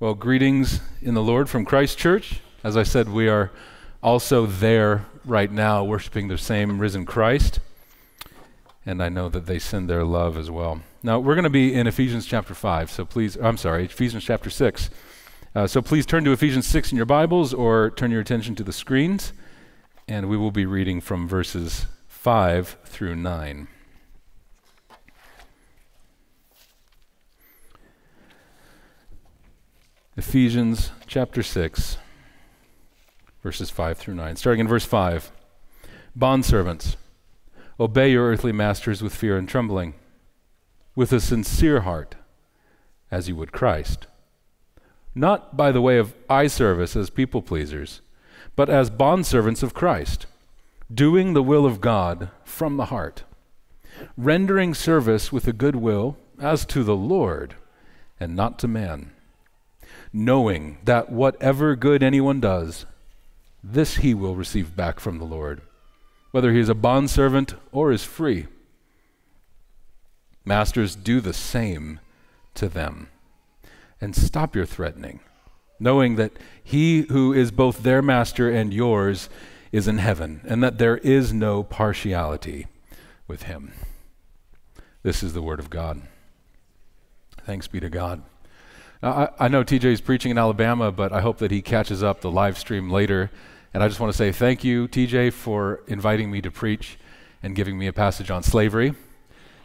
Well, greetings in the Lord from Christ Church. As I said, we are also there right now, worshiping the same risen Christ. And I know that they send their love as well. Now, we're going to be in Ephesians chapter 5, so please, I'm sorry, Ephesians chapter 6. Uh, so please turn to Ephesians 6 in your Bibles or turn your attention to the screens, and we will be reading from verses 5 through 9. Ephesians chapter 6, verses 5 through 9. Starting in verse 5 Bondservants, obey your earthly masters with fear and trembling, with a sincere heart, as you would Christ. Not by the way of eye service as people pleasers, but as bondservants of Christ, doing the will of God from the heart, rendering service with a good will as to the Lord and not to man knowing that whatever good anyone does, this he will receive back from the Lord, whether he is a bondservant or is free. Masters, do the same to them. And stop your threatening, knowing that he who is both their master and yours is in heaven, and that there is no partiality with him. This is the word of God. Thanks be to God. I, I know TJ is preaching in Alabama, but I hope that he catches up the live stream later. And I just want to say thank you, TJ, for inviting me to preach and giving me a passage on slavery.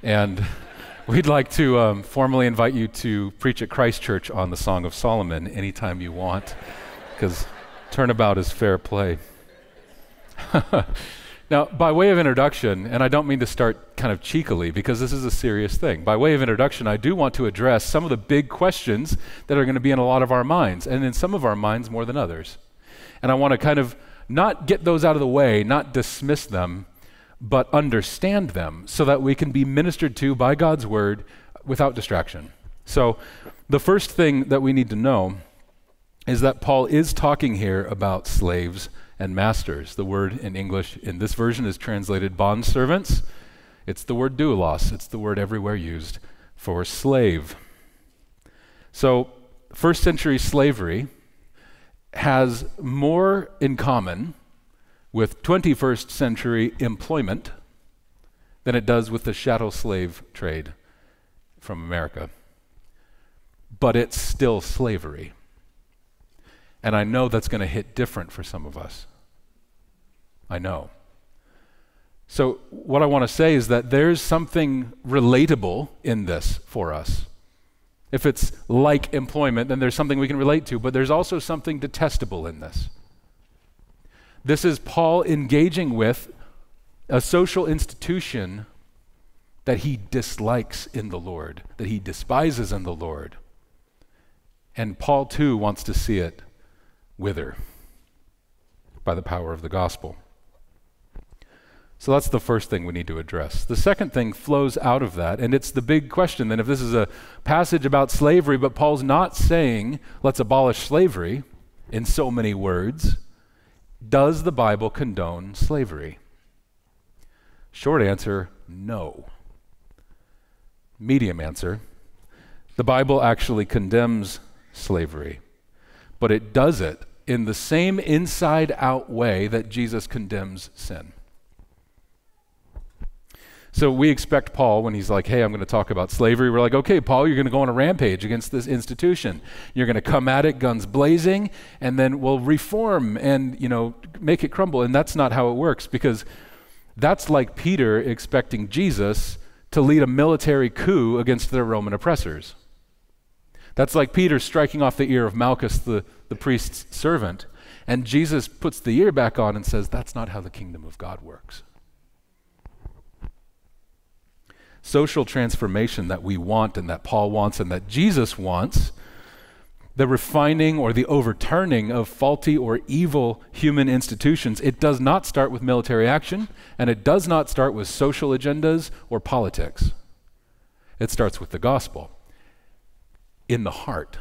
And we'd like to um, formally invite you to preach at Christ Church on the Song of Solomon anytime you want, because turnabout is fair play. Now, by way of introduction, and I don't mean to start kind of cheekily because this is a serious thing. By way of introduction, I do want to address some of the big questions that are going to be in a lot of our minds, and in some of our minds more than others. And I want to kind of not get those out of the way, not dismiss them, but understand them so that we can be ministered to by God's word without distraction. So, the first thing that we need to know is that Paul is talking here about slaves and masters. The word in English in this version is translated bond servants. It's the word doulos, it's the word everywhere used for slave. So, first century slavery has more in common with 21st century employment than it does with the chattel slave trade from America. But it's still slavery. And I know that's going to hit different for some of us. I know. So, what I want to say is that there's something relatable in this for us. If it's like employment, then there's something we can relate to, but there's also something detestable in this. This is Paul engaging with a social institution that he dislikes in the Lord, that he despises in the Lord. And Paul, too, wants to see it wither by the power of the gospel. So that's the first thing we need to address. The second thing flows out of that, and it's the big question then if this is a passage about slavery, but Paul's not saying, let's abolish slavery in so many words, does the Bible condone slavery? Short answer no. Medium answer the Bible actually condemns slavery but it does it in the same inside out way that Jesus condemns sin. So we expect Paul, when he's like, hey, I'm going to talk about slavery, we're like, okay, Paul, you're going to go on a rampage against this institution. You're going to come at it guns blazing, and then we'll reform and, you know, make it crumble. And that's not how it works because that's like Peter expecting Jesus to lead a military coup against their Roman oppressors. That's like Peter striking off the ear of Malchus, the, the priest's servant. And Jesus puts the ear back on and says, That's not how the kingdom of God works. Social transformation that we want and that Paul wants and that Jesus wants, the refining or the overturning of faulty or evil human institutions, it does not start with military action and it does not start with social agendas or politics. It starts with the gospel in the heart.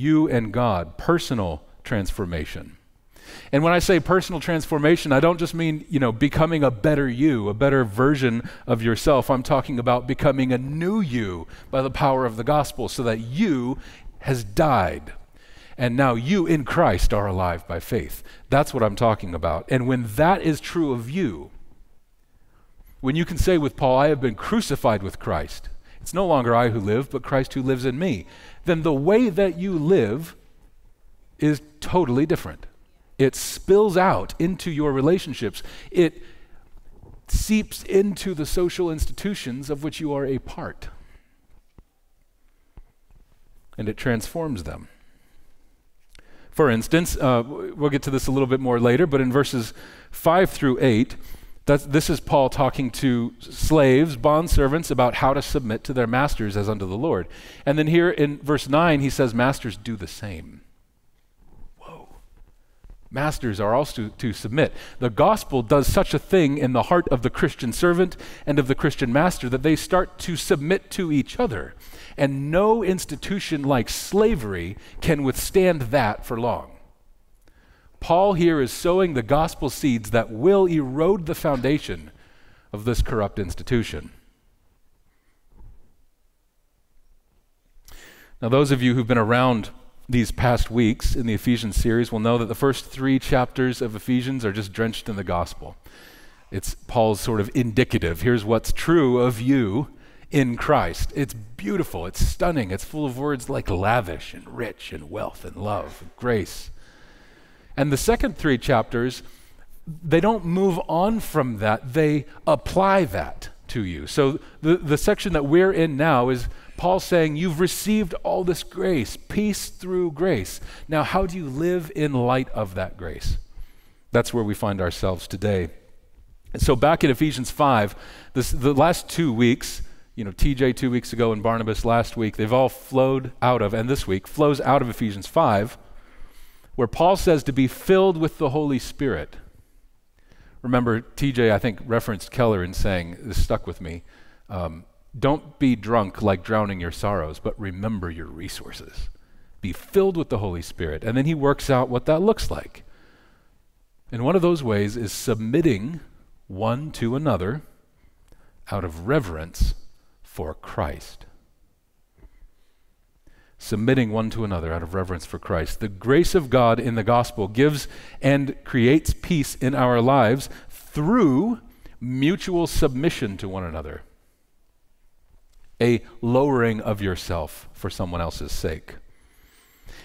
You and God, personal transformation. And when I say personal transformation, I don't just mean, you know, becoming a better you, a better version of yourself. I'm talking about becoming a new you by the power of the gospel so that you has died. And now you in Christ are alive by faith. That's what I'm talking about. And when that is true of you, when you can say with Paul, I have been crucified with Christ, it's no longer I who live, but Christ who lives in me, then the way that you live is totally different. It spills out into your relationships. It seeps into the social institutions of which you are a part. And it transforms them. For instance, uh, we'll get to this a little bit more later, but in verses 5 through 8, this is Paul talking to slaves, bondservants, about how to submit to their masters as unto the Lord. And then here in verse 9, he says, Masters, do the same. Whoa. Masters are also to, to, submit. The gospel does such a thing in the heart of the Christian servant and of the Christian master that they start to submit to each other. And no institution like slavery can withstand that for long. Paul here is sowing the gospel seeds that will erode the foundation of this corrupt institution. Now, those of you who've been around these past weeks in the Ephesians series will know that the first three chapters of Ephesians are just drenched in the gospel. It's Paul's sort of indicative. Here's what's true of you in Christ. It's beautiful, it's stunning, it's full of words like lavish and rich and wealth and love, and grace. And the second three chapters, they don't move on from that, they apply that to you. So the, the section that we're in now is Paul saying, You've received all this grace, peace through grace. Now, how do you live in light of that grace? That's where we find ourselves today. And so, back in Ephesians 5, this, the last two weeks, you know, TJ two weeks ago and Barnabas last week, they've all flowed out of, and this week flows out of Ephesians 5, where Paul says to be filled with the Holy Spirit. Remember, TJ, I think, referenced Keller in saying, this stuck with me. Um, don't be drunk like drowning your sorrows, but remember your resources. Be filled with the Holy Spirit. And then he works out what that looks like. And one of those ways is submitting one to another out of reverence for Christ. Submitting one to another out of reverence for Christ. The grace of God in the gospel gives and creates peace in our lives through mutual submission to one another a lowering of yourself for someone else's sake.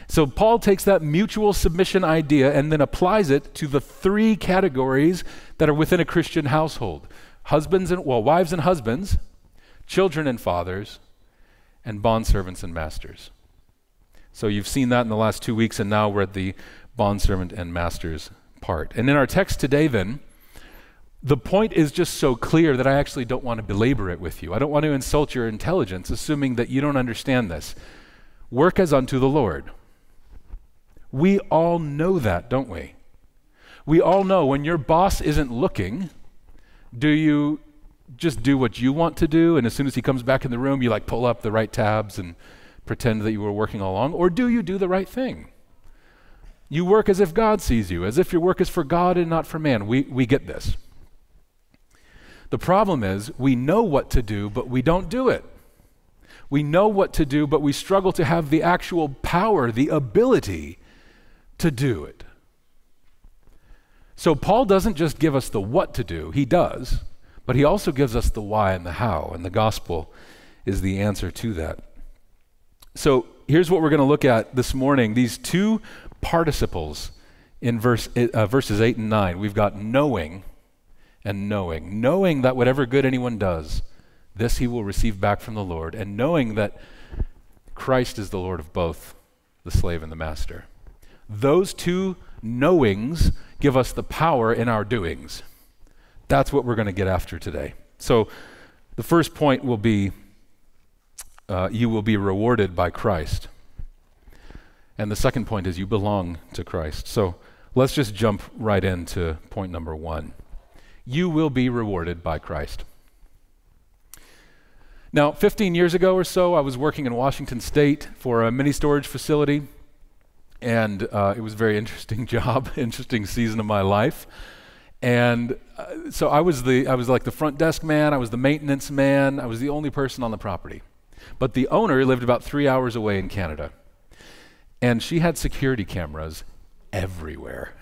So Paul takes that mutual submission idea and then applies it to the three categories that are within a Christian household. Husbands and well, wives and husbands, children and fathers, and bondservants and masters. So you've seen that in the last two weeks, and now we're at the bondservant and masters part. And in our text today, then, the point is just so clear that I actually don't want to belabor it with you. I don't want to insult your intelligence, assuming that you don't understand this. Work as unto the Lord. We all know that, don't we? We all know when your boss isn't looking, do you just do what you want to do, and as soon as he comes back in the room, you like pull up the right tabs and pretend that you were working all along? Or do you do the right thing? You work as if God sees you, as if your work is for God and not for man. We, we get this. The problem is we know what to do, but we don't do it. We know what to do, but we struggle to have the actual power, the ability to do it. So Paul doesn't just give us the what to do, he does, but he also gives us the why and the how, and the gospel is the answer to that. So here's what we're going to look at this morning these two participles in verse, uh, verses 8 and 9. We've got knowing and knowing, knowing that whatever good anyone does, this he will receive back from the Lord, and knowing that Christ is the Lord of both the slave and the master. Those two knowings give us the power in our doings. That's what we're going to get after today. So, the first point will be uh, you will be rewarded by Christ. And the second point is you belong to Christ. So, let's just jump right into point number one you will be rewarded by Christ. Now, 15 years ago or so, I was working in Washington State for a mini storage facility, and uh, it was a very interesting job, interesting season of my life. And uh, so I was the I was like the front desk man, I was the maintenance man, I was the only person on the property. But the owner lived about three hours away in Canada. And she had security cameras everywhere.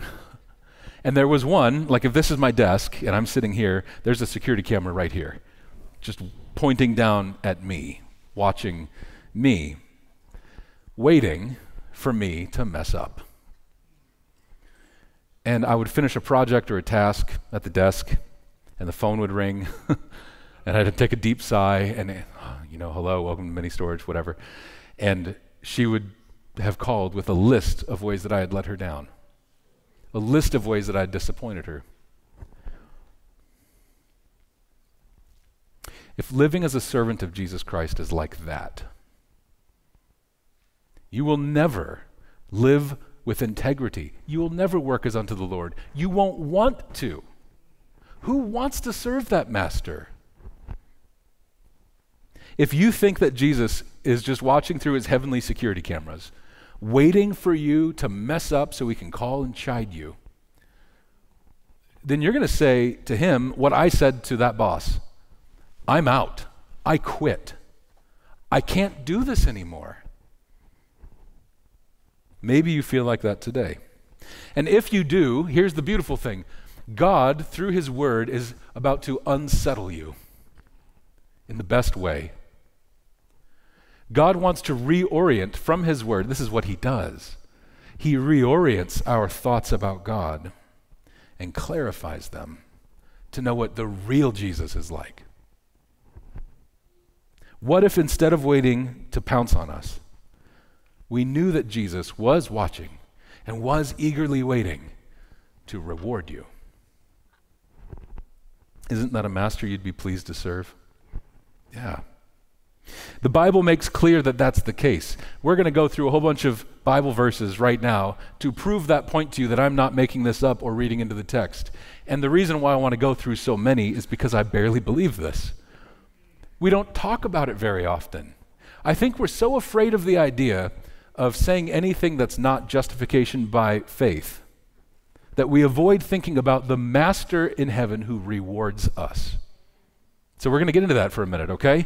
and there was one, like if this is my desk and I'm sitting here, there's a security camera right here, just pointing down at me, watching me, waiting for me to mess up. And I would finish a project or a task at the desk, and the phone would ring, and I'd take a deep sigh, and, you know, hello, welcome to mini storage, whatever. And she would have called with a list of ways that I had let her down, a list of ways that I had disappointed her. If living as a servant of Jesus Christ is like that, you will never live with integrity. You will never work as unto the Lord. You won't want to. Who wants to serve that master? If you think that Jesus is just watching through his heavenly security cameras, waiting for you to mess up so he can call and chide you, then you're going to say to him what I said to that boss I'm out. I quit. I can't do this anymore. Maybe you feel like that today. And if you do, here's the beautiful thing God, through His Word, is about to unsettle you in the best way. God wants to reorient from His Word. This is what He does. He reorients our thoughts about God and clarifies them to know what the real Jesus is like. What if instead of waiting to pounce on us, we knew that Jesus was watching and was eagerly waiting to reward you. Isn't that a master you'd be pleased to serve? Yeah. The Bible makes clear that that's the case. We're going to go through a whole bunch of Bible verses right now to prove that point to you that I'm not making this up or reading into the text. And the reason why I want to go through so many is because I barely believe this. We don't talk about it very often. I think we're so afraid of the idea of saying anything that's not justification by faith, that we avoid thinking about the master in heaven who rewards us. So we're going to get into that for a minute, okay?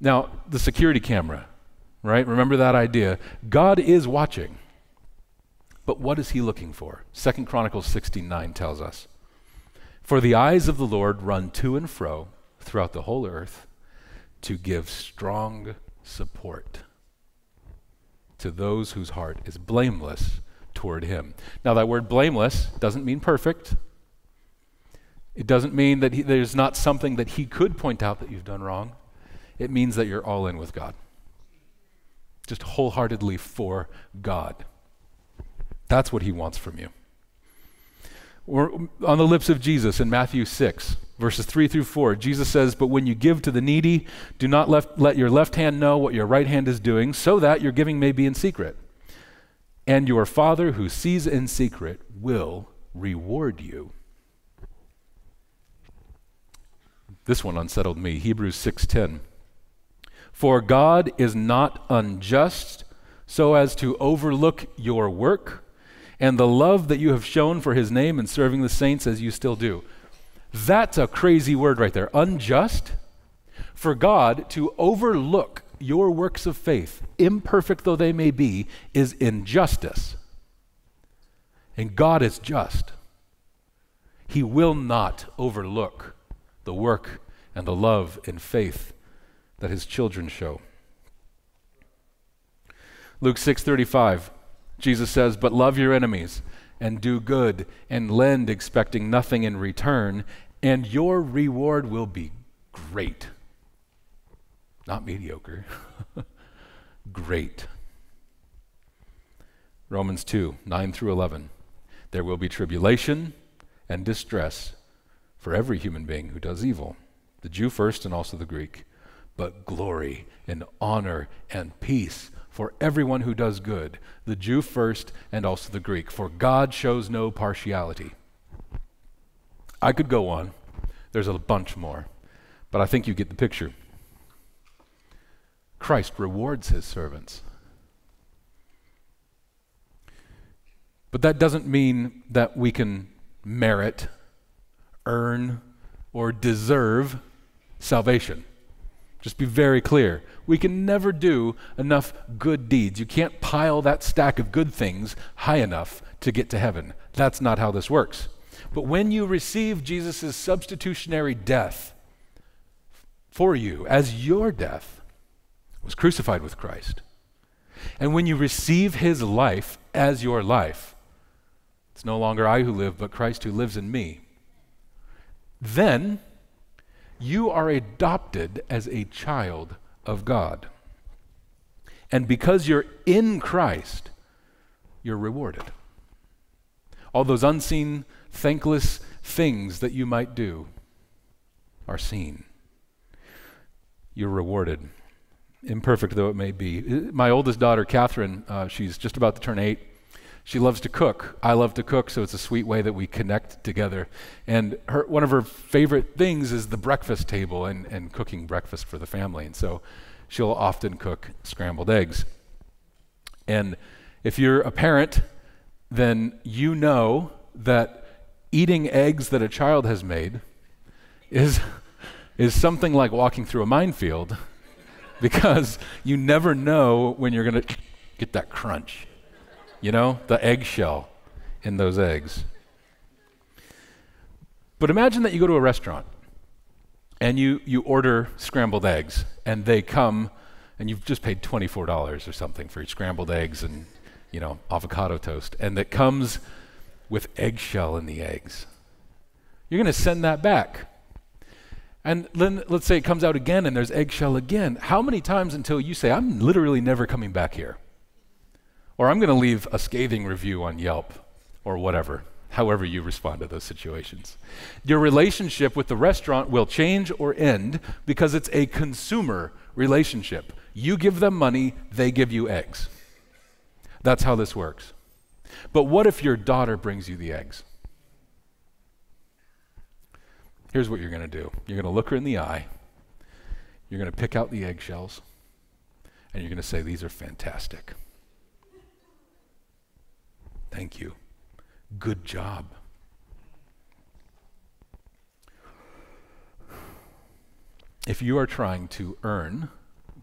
Now, the security camera, right? Remember that idea. God is watching. But what is he looking for? Second Chronicles 16:9 tells us. For the eyes of the Lord run to and fro throughout the whole earth to give strong support to those whose heart is blameless toward him. Now, that word blameless doesn't mean perfect. It doesn't mean that he, there's not something that he could point out that you've done wrong. It means that you're all in with God. Just wholeheartedly for God. That's what he wants from you. We're on the lips of Jesus in Matthew 6 verses 3 through 4, Jesus says, But when you give to the needy, do not left, let your left hand know what your right hand is doing, so that your giving may be in secret. And your Father who sees in secret will reward you. This one unsettled me. Hebrews 6:10. For God is not unjust so as to overlook your work and the love that you have shown for his name in serving the saints as you still do. That's a crazy word right there. Unjust. For God to overlook your works of faith, imperfect though they may be, is injustice. And God is just. He will not overlook the work and the love and faith that his children show. Luke 6:35 Jesus says, "But love your enemies and do good and lend expecting nothing in return, and your reward will be great. Not mediocre, great. Romans 2 9 through 11. There will be tribulation and distress for every human being who does evil, the Jew first and also the Greek, but glory and honor and peace for everyone who does good, the Jew first and also the Greek, for God shows no partiality. I could go on. There's a bunch more, but I think you get the picture. Christ rewards his servants. But that doesn't mean that we can merit, earn, or deserve salvation. Just be very clear. We can never do enough good deeds. You can't pile that stack of good things high enough to get to heaven. That's not how this works. But when you receive Jesus' substitutionary death for you as your death, was crucified with Christ. And when you receive his life as your life, it's no longer I who live, but Christ who lives in me. Then you are adopted as a child of God. And because you're in Christ, you're rewarded. All those unseen, thankless things that you might do are seen. You're rewarded, imperfect though it may be. My oldest daughter, Catherine, uh, she's just about to turn eight. She loves to cook. I love to cook, so it's a sweet way that we connect together. And her, one of her favorite things is the breakfast table and, and cooking breakfast for the family. And so she'll often cook scrambled eggs. And if you're a parent, then you know that eating eggs that a child has made is, is something like walking through a minefield because you never know when you're going to get that crunch. You know, the eggshell in those eggs. But imagine that you go to a restaurant and you, you order scrambled eggs, and they come, and you've just paid $24 or something for your scrambled eggs and, you know, avocado toast, and it comes with eggshell in the eggs. You're going to send that back. And then let's say it comes out again and there's eggshell again. How many times until you say, I'm literally never coming back here? Or I'm going to leave a scathing review on Yelp or whatever, however you respond to those situations. Your relationship with the restaurant will change or end because it's a consumer relationship. You give them money, they give you eggs. That's how this works. But what if your daughter brings you the eggs? Here's what you're going to do you're going to look her in the eye, you're going to pick out the eggshells, and you're going to say, These are fantastic. Thank you. Good job. If you are trying to earn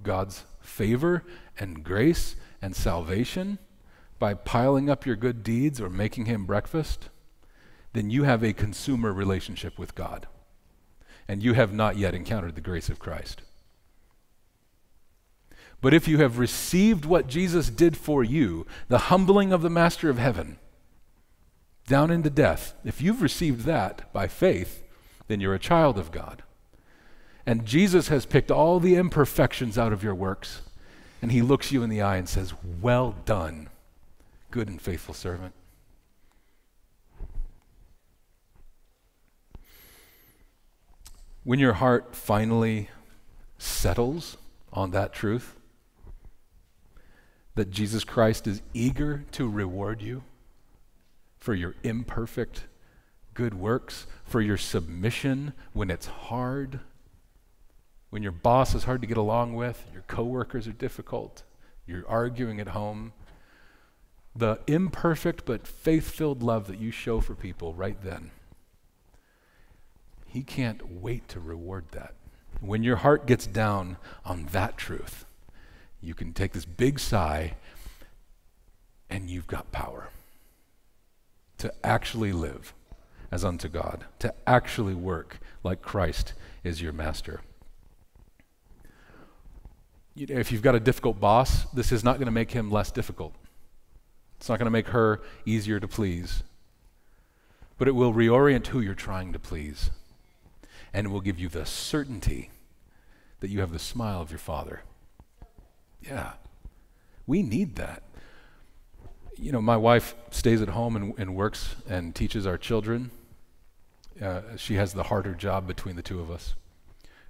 God's favor and grace and salvation by piling up your good deeds or making Him breakfast, then you have a consumer relationship with God. And you have not yet encountered the grace of Christ. But if you have received what Jesus did for you, the humbling of the Master of Heaven, down into death, if you've received that by faith, then you're a child of God. And Jesus has picked all the imperfections out of your works, and he looks you in the eye and says, Well done, good and faithful servant. When your heart finally settles on that truth, that Jesus Christ is eager to reward you for your imperfect good works, for your submission when it's hard, when your boss is hard to get along with, your coworkers are difficult, you're arguing at home. The imperfect but faith filled love that you show for people right then, He can't wait to reward that. When your heart gets down on that truth, you can take this big sigh and you've got power to actually live as unto God, to actually work like Christ is your master. You know, if you've got a difficult boss, this is not going to make him less difficult. It's not going to make her easier to please. But it will reorient who you're trying to please. And it will give you the certainty that you have the smile of your Father. Yeah. We need that. You know, my wife stays at home and, and works and teaches our children. Uh, she has the harder job between the two of us.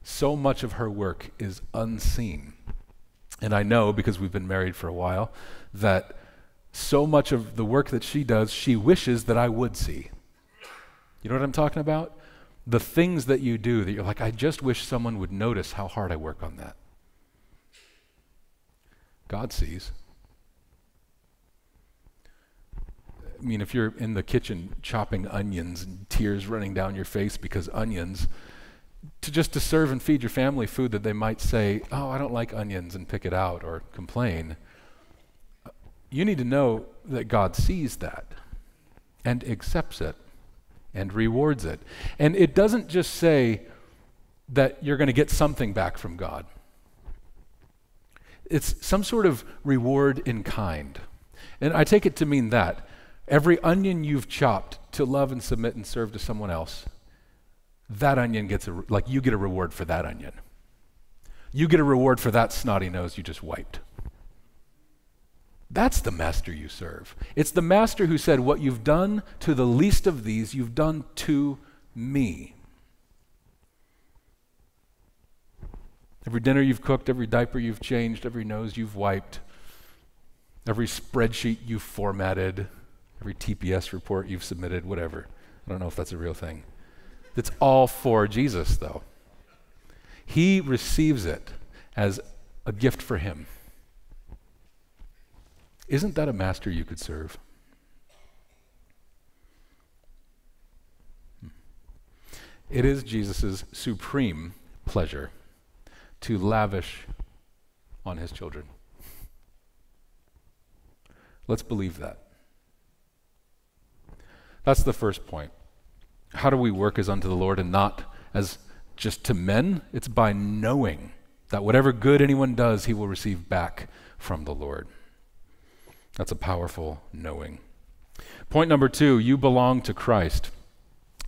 So much of her work is unseen. And I know, because we've been married for a while, that so much of the work that she does, she wishes that I would see. You know what I'm talking about? The things that you do that you're like, I just wish someone would notice how hard I work on that. God sees. I mean, if you're in the kitchen chopping onions and tears running down your face because onions, to just to serve and feed your family food that they might say, "Oh, I don't like onions," and pick it out or complain. You need to know that God sees that and accepts it and rewards it. And it doesn't just say that you're going to get something back from God. It's some sort of reward in kind. And I take it to mean that every onion you've chopped to love and submit and serve to someone else, that onion gets a, like you get a reward for that onion. You get a reward for that snotty nose you just wiped. That's the master you serve. It's the master who said, What you've done to the least of these, you've done to me. Every dinner you've cooked, every diaper you've changed, every nose you've wiped, every spreadsheet you've formatted, every TPS report you've submitted, whatever. I don't know if that's a real thing. It's all for Jesus, though. He receives it as a gift for him. Isn't that a master you could serve? Hmm. It is Jesus' supreme pleasure to lavish on his children. Let's believe that. That's the first point. How do we work as unto the Lord and not as just to men? It's by knowing that whatever good anyone does, he will receive back from the Lord. That's a powerful knowing. Point number two you belong to Christ.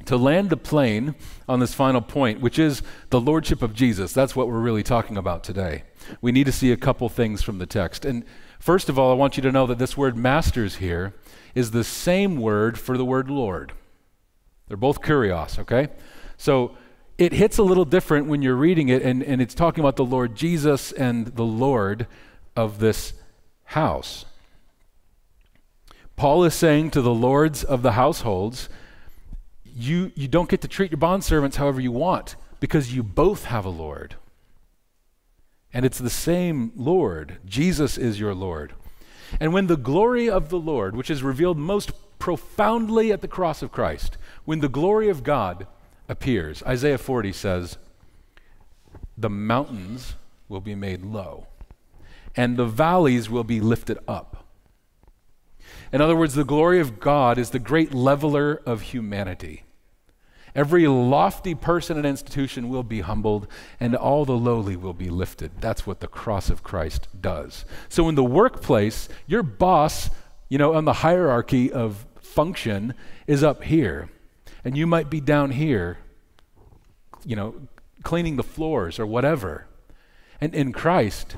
To land the plane on this final point, which is the lordship of Jesus, that's what we're really talking about today. We need to see a couple things from the text. And first of all, I want you to know that this word masters here is the same word for the word Lord. They're both kurios, okay? So it hits a little different when you're reading it, and, and it's talking about the Lord Jesus and the Lord of this house. Paul is saying to the lords of the households, you, you don't get to treat your bondservants however you want because you both have a Lord. And it's the same Lord. Jesus is your Lord. And when the glory of the Lord, which is revealed most profoundly at the cross of Christ, when the glory of God appears, Isaiah 40 says, the mountains will be made low, and the valleys will be lifted up. In other words, the glory of God is the great leveler of humanity. Every lofty person and institution will be humbled, and all the lowly will be lifted. That's what the cross of Christ does. So, in the workplace, your boss, you know, on the hierarchy of function is up here, and you might be down here, you know, cleaning the floors or whatever. And in Christ,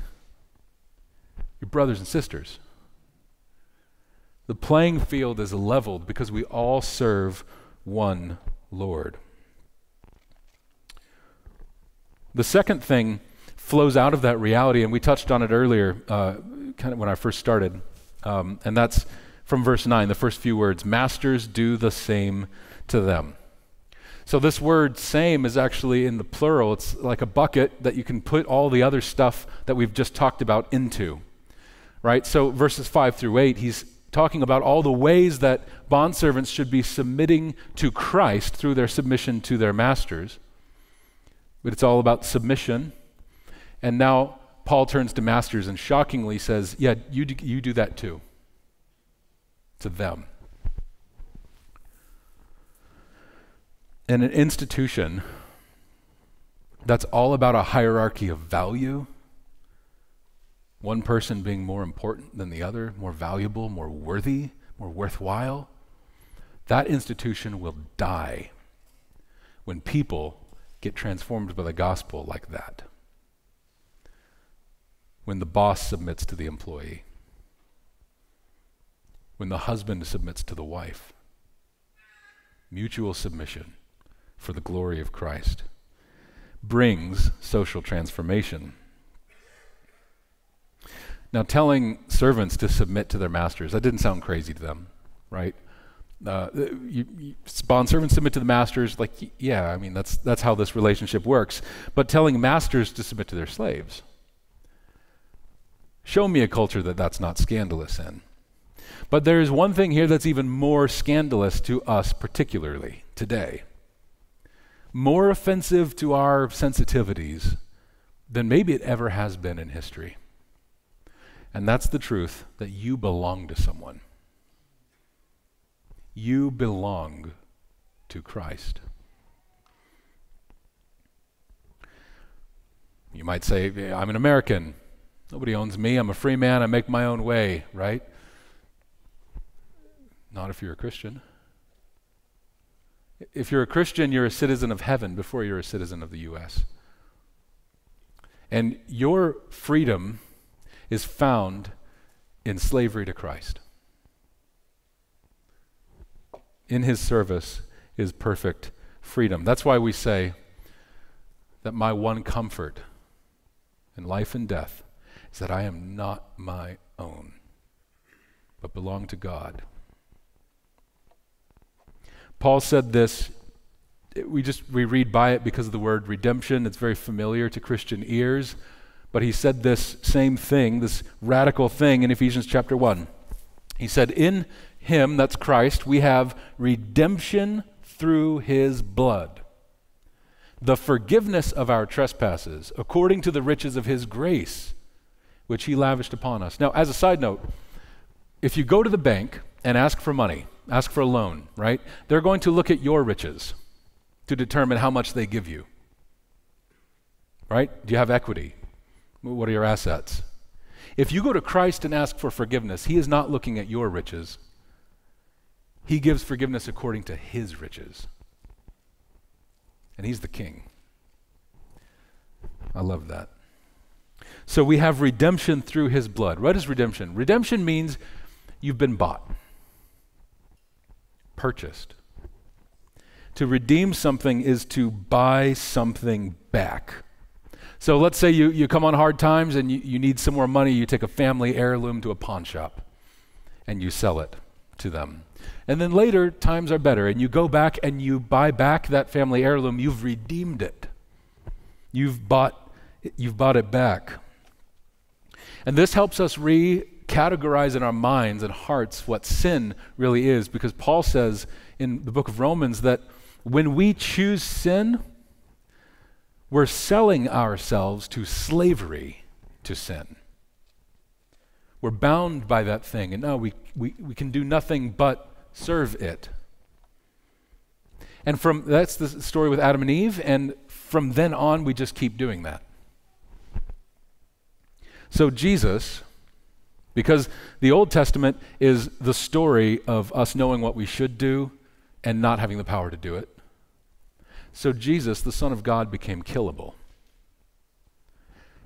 your brothers and sisters. The playing field is leveled because we all serve one Lord. The second thing flows out of that reality, and we touched on it earlier, uh, kind of when I first started, um, and that's from verse 9, the first few words Masters do the same to them. So, this word same is actually in the plural. It's like a bucket that you can put all the other stuff that we've just talked about into. Right? So, verses 5 through 8, he's talking about all the ways that bondservants should be submitting to Christ through their submission to their masters. But it's all about submission. And now Paul turns to masters and shockingly says, Yeah, you do, you do that too. To them. In an institution that's all about a hierarchy of value one person being more important than the other, more valuable, more worthy, more worthwhile, that institution will die when people get transformed by the gospel like that. When the boss submits to the employee, when the husband submits to the wife. Mutual submission for the glory of Christ brings social transformation. Now, telling servants to submit to their masters, that didn't sound crazy to them, right? Uh, you, you, bond servants submit to the masters, like, yeah, I mean, that's, that's how this relationship works. But telling masters to submit to their slaves, show me a culture that that's not scandalous in. But there is one thing here that's even more scandalous to us, particularly today. more offensive to our sensitivities than maybe it ever has been in history. And that's the truth that you belong to someone. You belong to Christ. You might say, I'm an American. Nobody owns me. I'm a free man. I make my own way, right? Not if you're a Christian. If you're a Christian, you're a citizen of heaven before you're a citizen of the U.S. And your freedom is found in slavery to Christ. In his service is perfect freedom. That's why we say that my one comfort in life and death is that I am not my own, but belong to God. Paul said this we just we read by it because of the word redemption it's very familiar to christian ears but he said this same thing this radical thing in ephesians chapter 1 he said in him that's christ we have redemption through his blood the forgiveness of our trespasses according to the riches of his grace which he lavished upon us now as a side note if you go to the bank and ask for money ask for a loan right they're going to look at your riches to determine how much they give you. Right? Do you have equity? What are your assets? If you go to Christ and ask for forgiveness, He is not looking at your riches. He gives forgiveness according to His riches. And He's the King. I love that. So we have redemption through His blood. What is redemption? Redemption means you've been bought, purchased. To redeem something is to buy something back. So let's say you, you come on hard times and you, you need some more money, you take a family heirloom to a pawn shop and you sell it to them. And then later, times are better, and you go back and you buy back that family heirloom. You've redeemed it. You've bought, you've bought it back. And this helps us recategorize in our minds and hearts what sin really is, because Paul says in the book of Romans that when we choose sin, we're selling ourselves to slavery to sin. We're bound by that thing, and now we, we, we can do nothing but serve it. And from that's the story with Adam and Eve, and from then on, we just keep doing that. So, Jesus, because the Old Testament is the story of us knowing what we should do and not having the power to do it. So Jesus, the Son of God, became killable.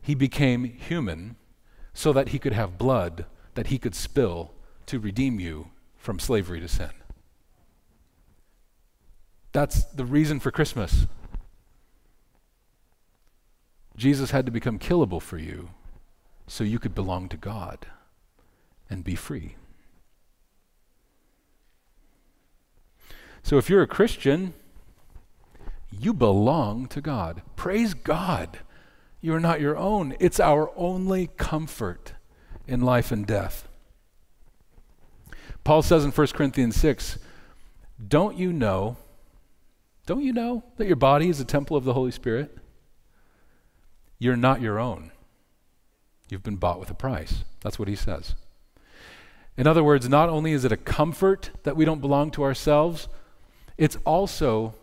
He became human so that he could have blood that he could spill to redeem you from slavery to sin. That's the reason for Christmas. Jesus had to become killable for you so you could belong to God and be free. So if you're a Christian, you belong to God. Praise God. You are not your own. It's our only comfort in life and death. Paul says in 1 Corinthians 6, Don't you know, don't you know that your body is a temple of the Holy Spirit? You're not your own. You've been bought with a price. That's what he says. In other words, not only is it a comfort that we don't belong to ourselves, it's also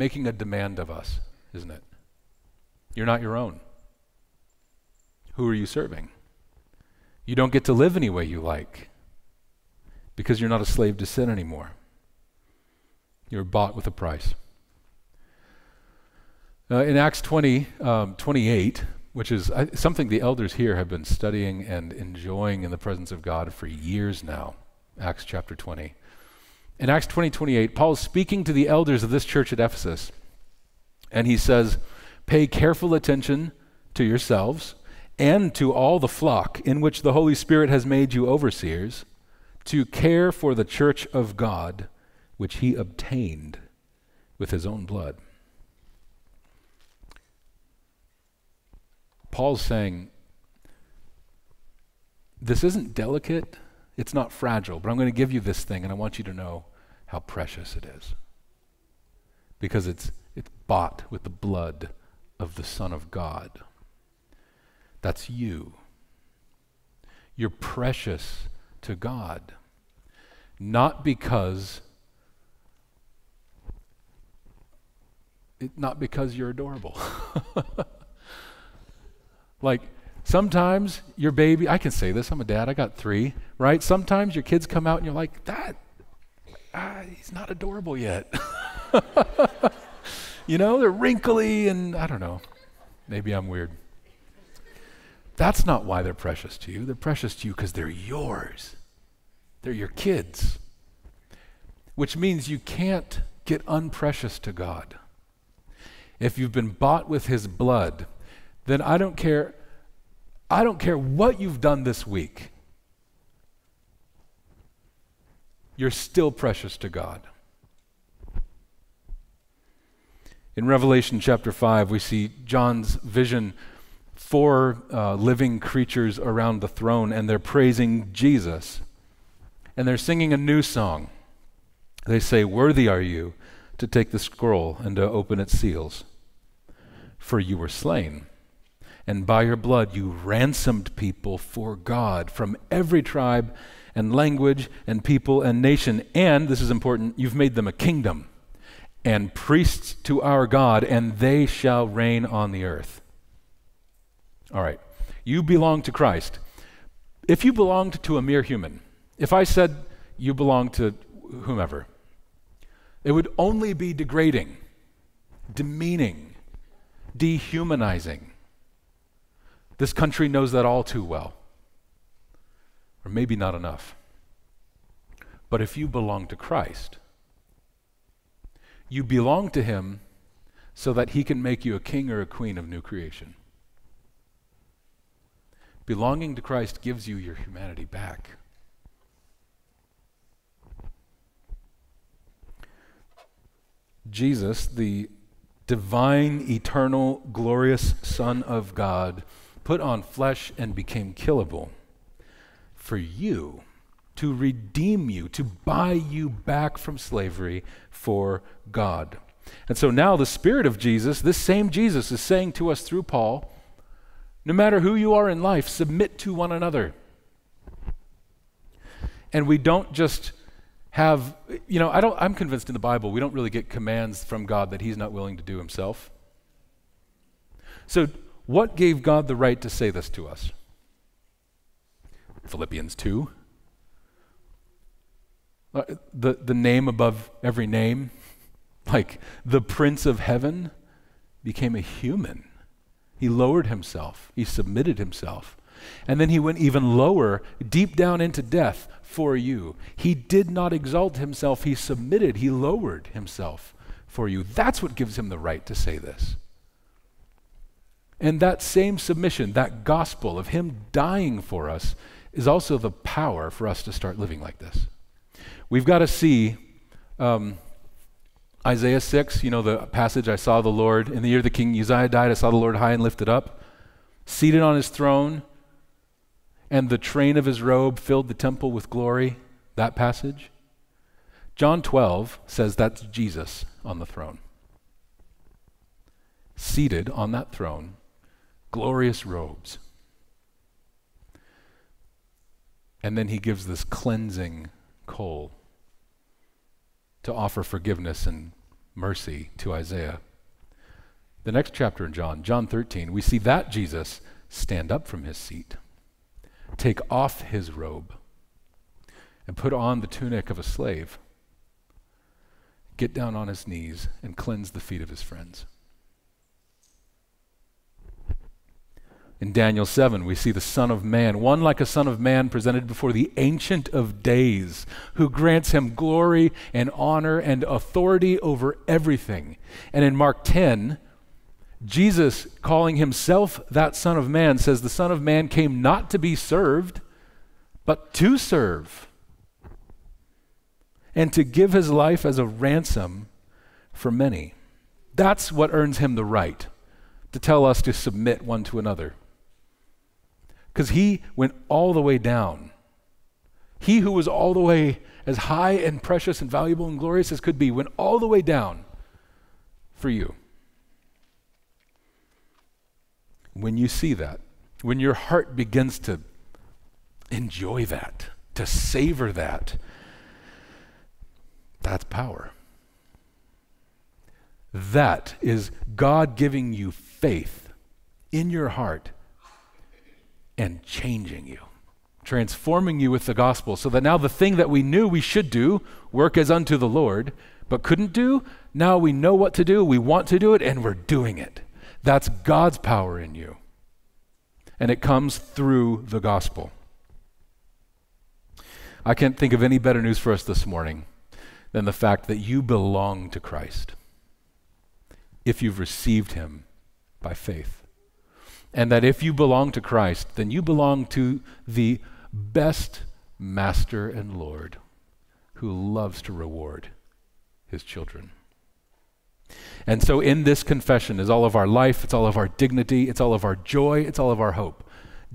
making a demand of us, isn't it? You're not your own. Who are you serving? You don't get to live any way you like because you're not a slave to sin anymore. You're bought with a price. Uh, in Acts 20, um, 28, which is something the elders here have been studying and enjoying in the presence of God for years now, Acts chapter 20. In Acts 20 28, Paul is speaking to the elders of this church at Ephesus, and he says, Pay careful attention to yourselves and to all the flock in which the Holy Spirit has made you overseers, to care for the church of God, which he obtained with his own blood. Paul's saying, This isn't delicate, it's not fragile, but I'm going to give you this thing, and I want you to know how precious it is. Because it's It's bought with the blood of the Son of God. That's you. You're precious to God, not because it, not because you're adorable. like sometimes your baby, I can say this, I'm a dad, I got three, right? Sometimes your kids come out and you're like, that, ah, he's not adorable yet. you know, they're wrinkly and I don't know. Maybe I'm weird. That's not why they're precious to you. They're precious to you because they're yours. They're your kids. Which means you can't get unprecious to God. If you've been bought with his blood, then I don't care I don't care what you've done this week. You're still precious to God. In Revelation chapter 5, we see John's vision four uh, living creatures around the throne, and they're praising Jesus. And they're singing a new song. They say, Worthy are you to take the scroll and to open its seals, for you were slain. And by your blood you ransomed people for God from every tribe and language and people and nation. And, this is important, you've made them a kingdom and priests to our God, and they shall reign on the earth. All right. You belong to Christ. If you belonged to a mere human, if I said you belong to whomever, it would only be degrading, demeaning, dehumanizing. This country knows that all too well. Or maybe not enough. But if you belong to Christ, you belong to Him so that He can make you a king or a queen of new creation. Belonging to Christ gives you your humanity back. Jesus, the divine, eternal, glorious Son of God, put on flesh and became killable for you, to redeem you, to buy you back from slavery for God. And so now the Spirit of Jesus, this same Jesus, is saying to us through Paul, no matter who you are in life, submit to one another. And we don't just have, you know, I don't, I'm convinced in the Bible we don't really get commands from God that He's not willing to do Himself. So, what gave God the right to say this to us? Philippians 2. Uh, the, the name above every name, like the Prince of Heaven, became a human. He lowered himself, he submitted himself. And then he went even lower, deep down into death for you. He did not exalt himself, he submitted, he lowered himself for you. That's what gives him the right to say this. And that same submission, that gospel of him dying for us, is also the power for us to start living like this. We've got to see um, Isaiah 6, you know, the passage, I saw the Lord. In the year the king Uzziah died, I saw the Lord high and lifted up, seated on his throne, and the train of his robe filled the temple with glory. That passage. John 12 says that's Jesus on the throne. Seated on that throne, glorious robes. And then he gives this cleansing coal to offer forgiveness and mercy to Isaiah. The next chapter in John, John 13, we see that Jesus stand up from his seat, take off his robe, and put on the tunic of a slave, get down on his knees, and cleanse the feet of his friends. In Daniel 7, we see the Son of Man, one like a Son of Man presented before the Ancient of Days, who grants him glory and honor and authority over everything. And in Mark 10, Jesus, calling himself that Son of Man, says the Son of Man came not to be served, but to serve, and to give his life as a ransom for many. That's what earns him the right to tell us to submit one to another because he went all the way down. He who was all the way as high and precious and valuable and glorious as could be went all the way down for you. When you see that, when your heart begins to enjoy that, to savor that, that's power. That is God giving you faith in your heart and changing you, transforming you with the gospel, so that now the thing that we knew we should do, work as unto the Lord, but couldn't do, now we know what to do, we want to do it, and we're doing it. That's God's power in you. And it comes through the gospel. I can't think of any better news for us this morning than the fact that you belong to Christ if you've received him by faith. And that if you belong to Christ, then you belong to the best master and Lord who loves to reward his children. And so, in this confession is all of our life, it's all of our dignity, it's all of our joy, it's all of our hope.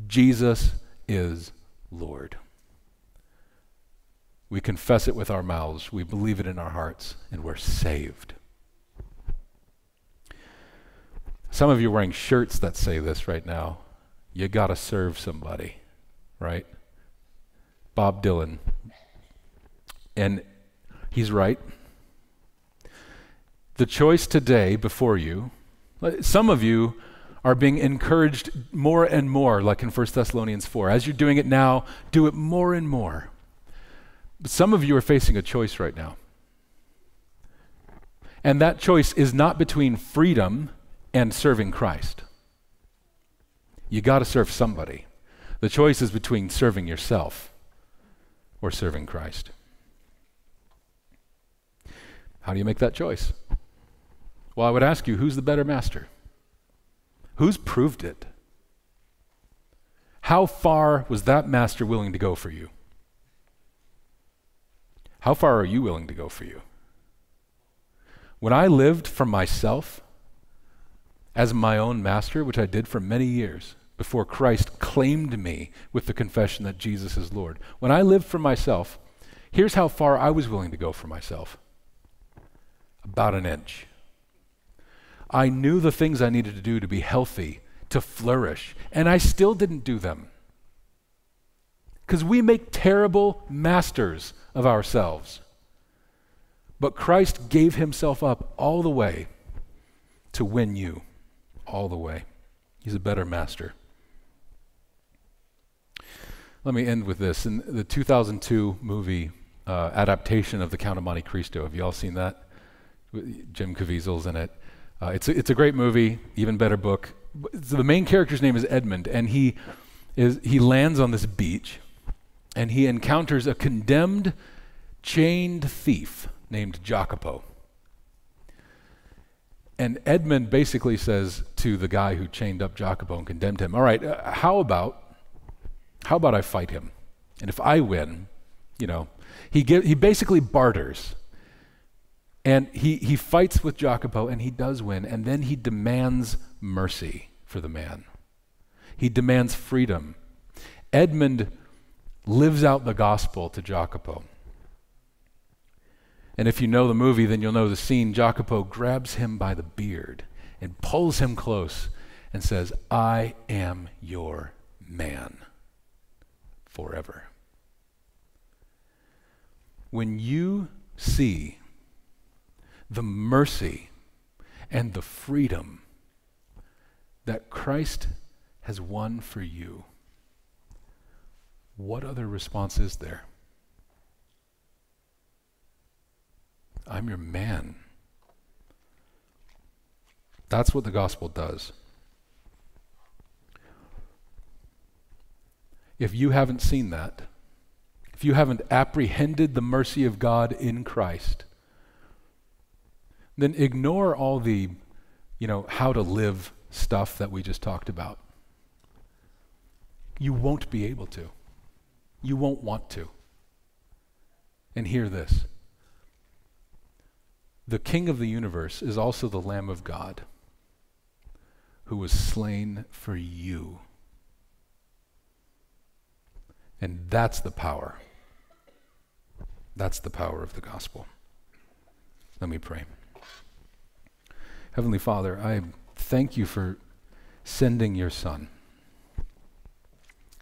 Jesus is Lord. We confess it with our mouths, we believe it in our hearts, and we're saved. Some of you are wearing shirts that say this right now. You got to serve somebody, right? Bob Dylan. And he's right. The choice today before you, uh, some of you are being encouraged more and more, like in 1 Thessalonians 4. As you're doing it now, do it more and more. But some of you are facing a choice right now. And that choice is not between freedom and serving Christ. You got to serve somebody. The choice is between serving yourself or serving Christ. How do you make that choice? Well, I would ask you who's the better master? Who's proved it? How far was that master willing to go for you? How far are you willing to go for you? When I lived for myself, as my own master, which I did for many years before Christ claimed me with the confession that Jesus is Lord. When I lived for myself, here's how far I was willing to go for myself about an inch. I knew the things I needed to do to be healthy, to flourish, and I still didn't do them. Because we make terrible masters of ourselves. But Christ gave himself up all the way to win you all the way. He's a better master. Let me end with this. In the 2002 movie uh, adaptation of The Count of Monte Cristo, have you all seen that? Jim Caviezel's in it. Uh, it's, a, it's a great movie, even better book. So the main character's name is Edmund, and he, is, he lands on this beach, and he encounters a condemned, chained thief named Jacopo. And Edmund basically says to the guy who chained up Jacopo and condemned him, All right, uh, how about how about I fight him? And if I win, you know, he give, he basically barters. And he, he fights with Jacopo and he does win. And then he demands mercy for the man. He demands freedom. Edmund lives out the gospel to Jacopo. And if you know the movie, then you'll know the scene. Jacopo grabs him by the beard and pulls him close and says, I am your man forever. When you see the mercy and the freedom that Christ has won for you, what other response is there? I'm your man. That's what the gospel does. If you haven't seen that, if you haven't apprehended the mercy of God in Christ, then ignore all the, you know, how to live stuff that we just talked about. You won't be able to. You won't want to. And hear this the King of the universe is also the Lamb of God who was slain for you. And that's the power. That's the power of the gospel. Let me pray. Heavenly Father, I thank you for sending your Son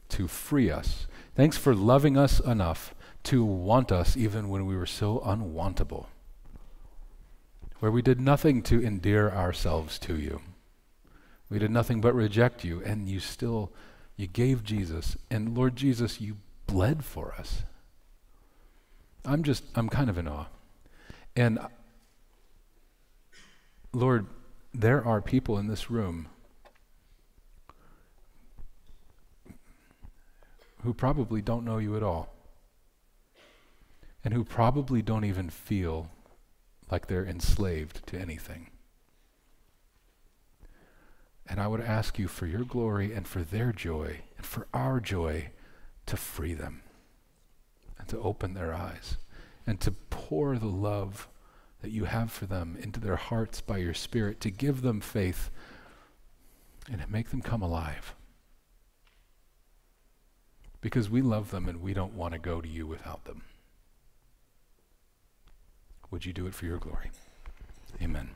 to free us. Thanks for loving us enough to want us even when we were so unwantable, where we did nothing to endear ourselves to you. We did nothing but reject you, and you still, you gave Jesus. And Lord Jesus, you bled for us. I'm just, I'm kind of in awe. And uh, Lord, there are people in this room who probably don't know you at all, and who probably don't even feel like they're enslaved to anything. And I would ask you for your glory and for their joy and for our joy to free them and to open their eyes and to pour the love that you have for them into their hearts by your Spirit, to give them faith and make them come alive. Because we love them and we don't want to go to you without them. Would you do it for your glory? Amen.